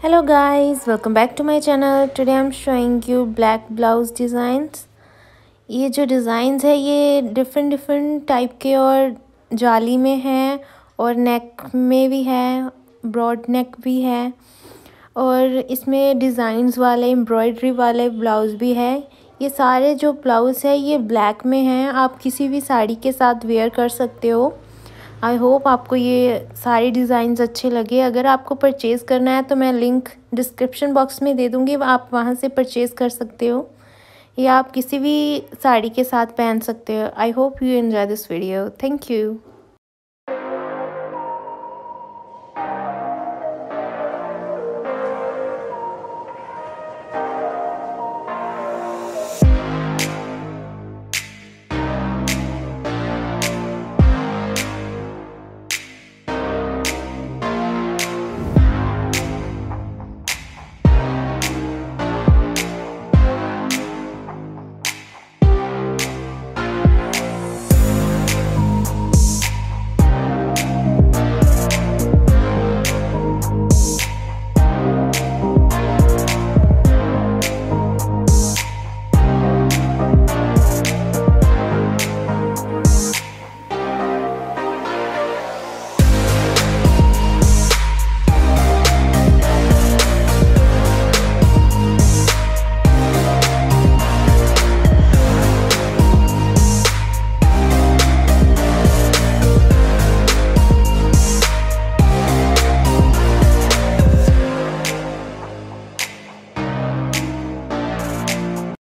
hello, guys. Welcome back to my channel. Today, i'm showing you black blouse designs. ये जो designs है, ये different different type के और जाली में है और नेक में भी है ब्रॉड नेक भी है और इसमें डिज़ाइंस वाले एम्ब्रॉयडरी वाले ब्लाउज़ भी है। ये सारे जो ब्लाउज़ है, ये ब्लैक में हैं। आप किसी भी साड़ी के साथ वेयर कर सकते हो। आई होप आपको ये सारे डिज़ाइंस अच्छे लगे। अगर आपको परचेज़ करना है तो मैं लिंक डिस्क्रिप्शन बॉक्स में दे दूँगी। आप वहाँ से परचेज़ कर सकते हो। या आप किसी भी साड़ी के साथ पहन सकते हो। I hope you enjoy this video thank you